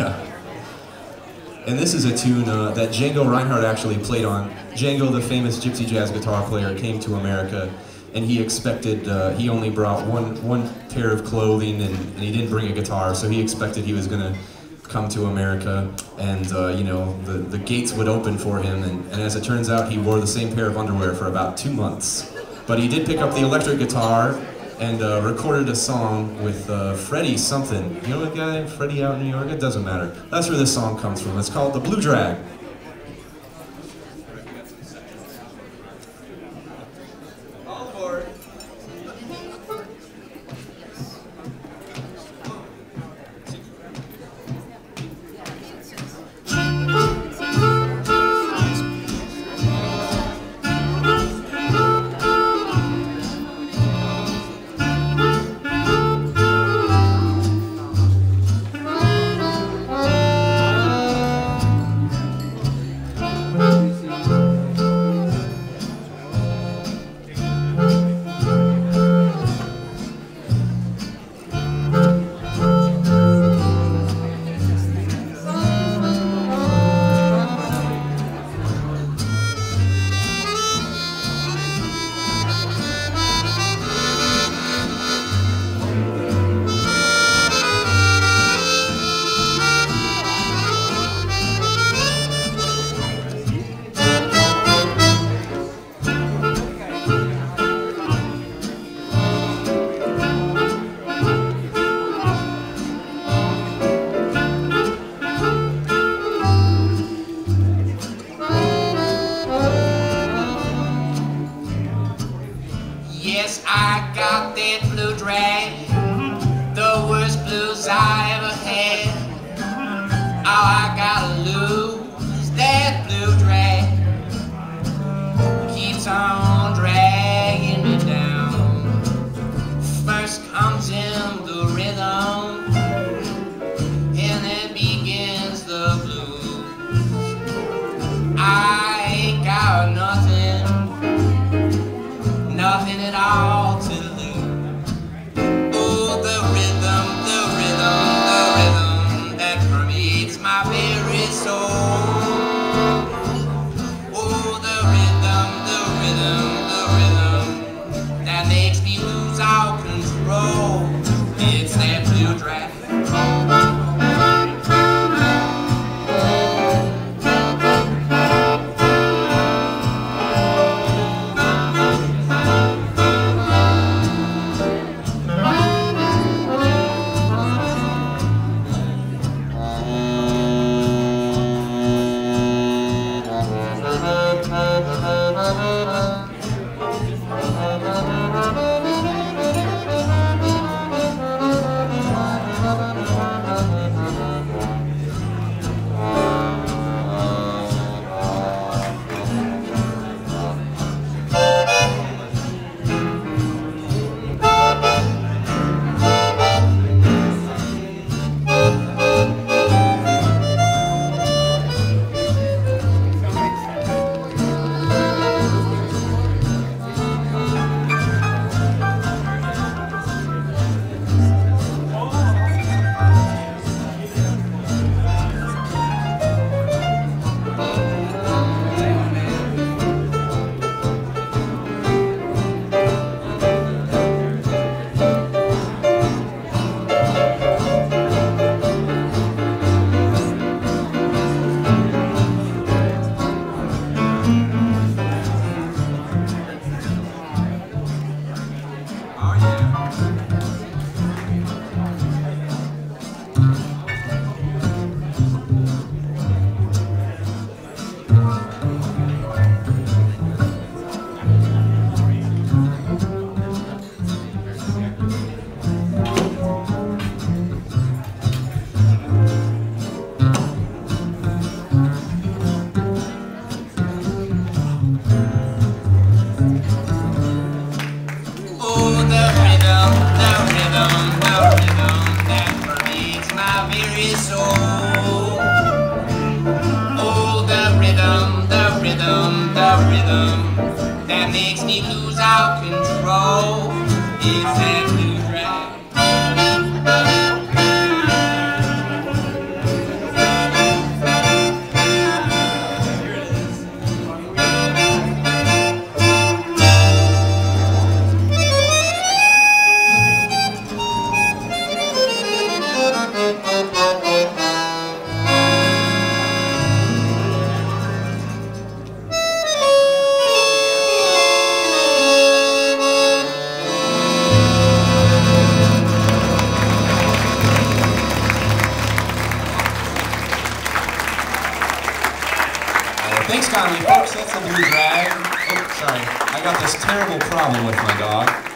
Yeah. And this is a tune uh, that Django Reinhardt actually played on. Django, the famous gypsy jazz guitar player, came to America and he expected, uh, he only brought one, one pair of clothing and, and he didn't bring a guitar, so he expected he was going to come to America and, uh, you know, the, the gates would open for him. And, and as it turns out, he wore the same pair of underwear for about two months. But he did pick up the electric guitar and uh, recorded a song with uh, Freddie something. You know the guy, Freddie out in New York? It doesn't matter. That's where this song comes from. It's called The Blue Drag. That my very soul. Oh, the rhythm, the rhythm, the rhythm that makes me lose all control. It's that Conley, folks. That's a blue drag. Oh, sorry. I got this terrible problem with my dog.